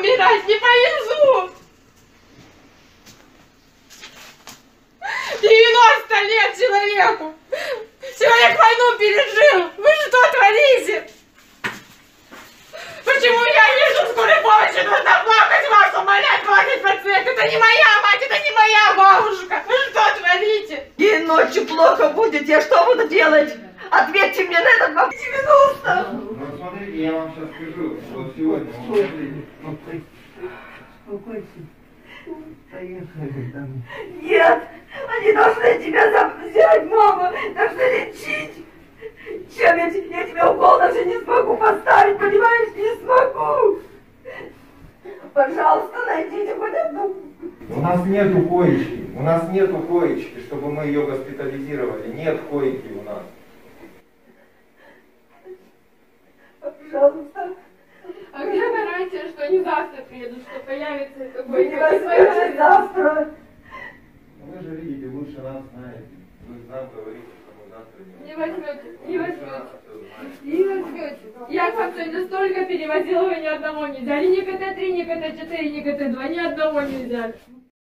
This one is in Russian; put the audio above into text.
умирать, не повезу. 90 лет человеку. Человек войну пережил. Вы что творите? Почему я вижу скорой помощи? Нужно плакать вас, умолять, плакать пациент. Это не моя мать, это не моя бабушка. Вы что творите? Ей ночью плохо будет, я что буду делать? Ответьте мне на этот вопрос. 90! Смотрите, я вам сейчас скажу. Вот сегодня, вот смотрите. Поехали там. Нет! Они должны тебя за- взять, мама! Должны лечить! Чем я, я тебе укол даже не смогу поставить, понимаешь? Не смогу! Пожалуйста, найдите хоть одну. У нас нету коечки. У нас нету коечки, чтобы мы ее госпитализировали. Нет койки у нас. Пожалуйста. А где гарантия, что они завтра приедут, что появится Вы не какой-то возьмете завтра. Ну, Вы же видите, лучше нас знаете. Вы нам говорите, что мы завтра не Не возьмете, не возьмете. Не возьмете. Я к вам сегодня столько перевозила, вы ни одного не взяли. Ни КТ-3, ни КТ-4, ни КТ-2, ни одного не взяли.